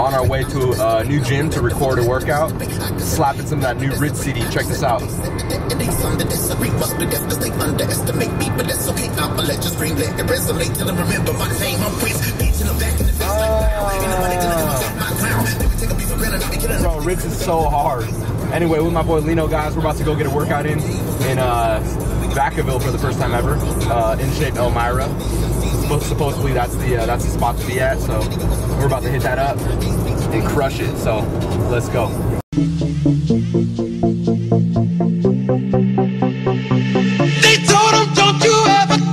on our way to a new gym to record a workout, slapping some of that new Rit CD. Check this out. Bro, Ritz is so hard. Anyway, with my boy Lino, guys, we're about to go get a workout in in uh, Vacaville for the first time ever, uh, in shape Elmira. Supposedly that's the uh, that's the spot to be at. So we're about to hit that up and crush it. So let's go. They told him, don't you ever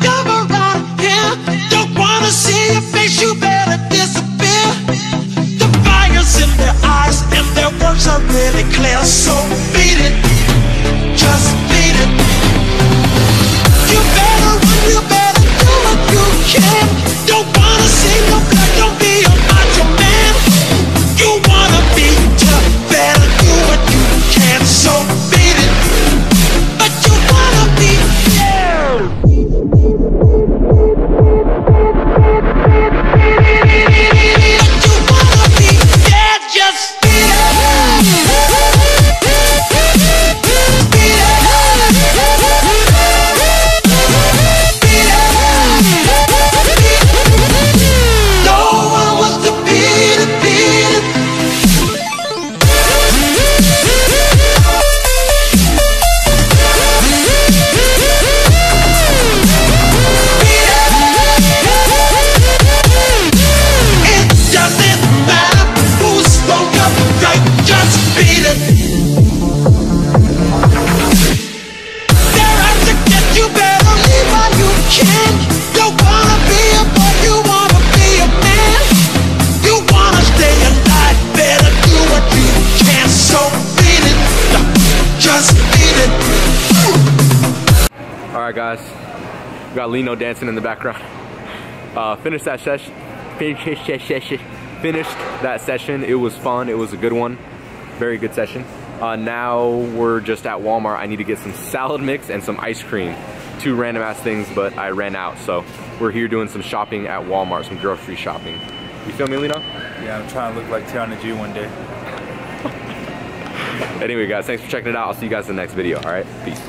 you, better leave while you can. You wanna be a boy, you wanna be a man. You wanna stay alive, better do what you can. So beat it, just beat it. All right, guys. We got Lino dancing in the background. Uh, finished that session. Finished that session. It was fun. It was a good one. Very good session. Uh, now we're just at Walmart. I need to get some salad mix and some ice cream. Two random ass things, but I ran out. So we're here doing some shopping at Walmart, some grocery shopping. You feel me, Lino? Yeah, I'm trying to look like Tiana G one day. anyway, guys, thanks for checking it out. I'll see you guys in the next video. All right, peace.